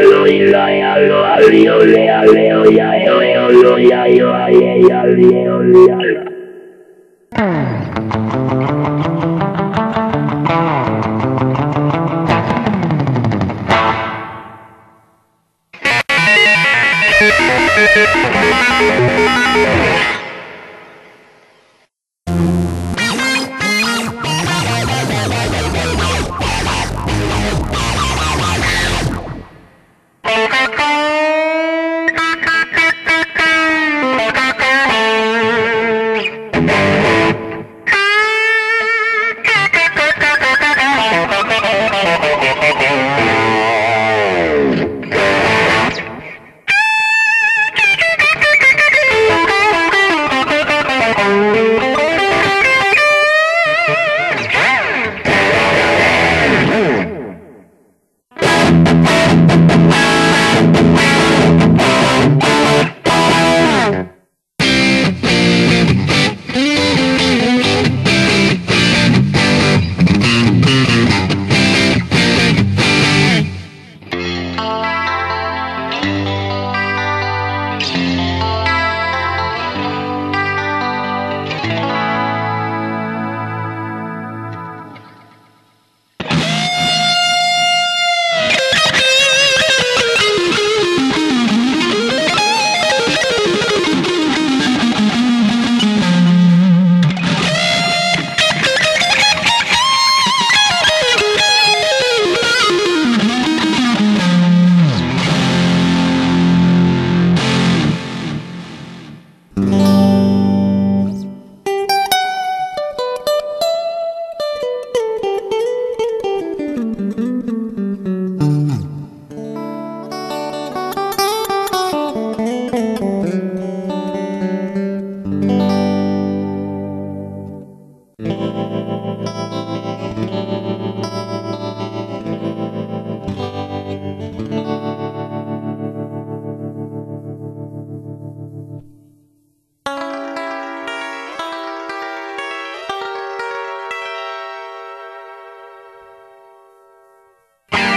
lo y lo ya lo alio le aleo ya yo yo lo ya yo ay ya leo ya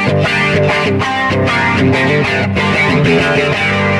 Thank you.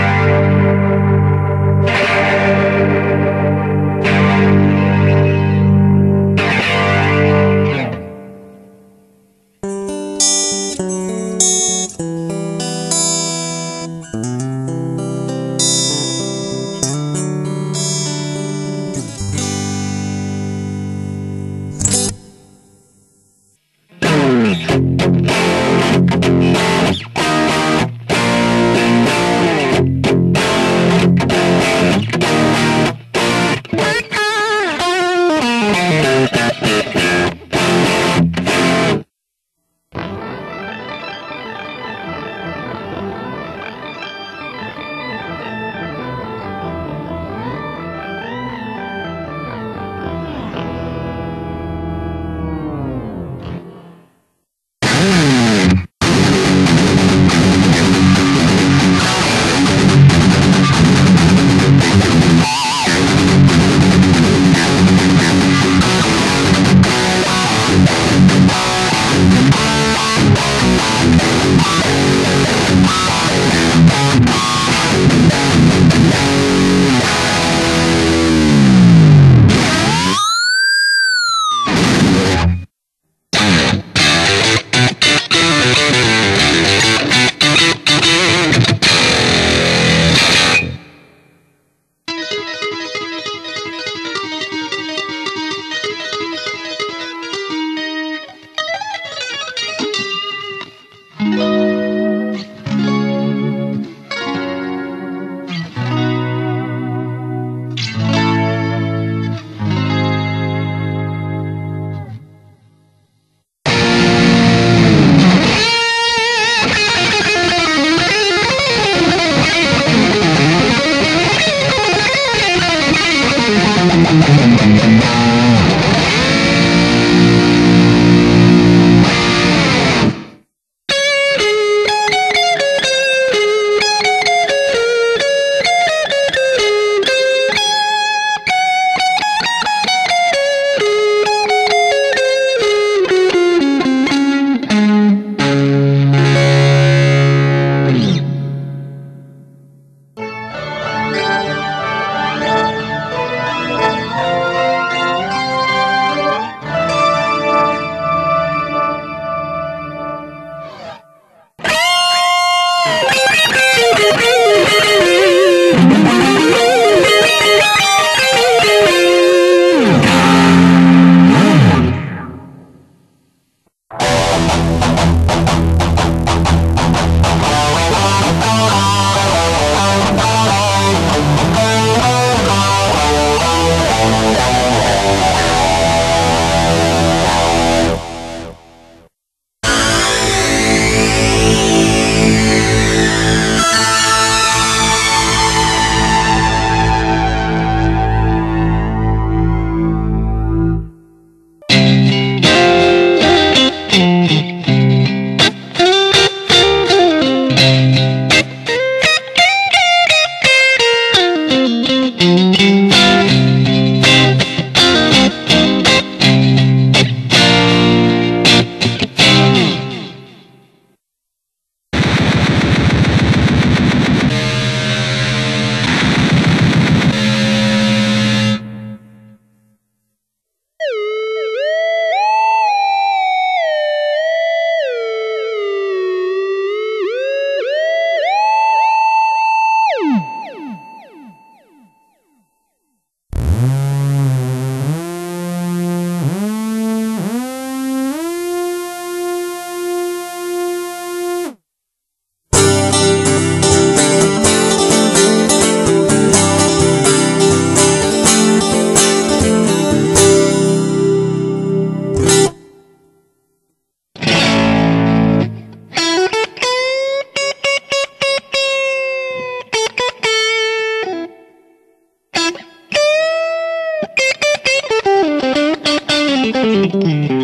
Müzik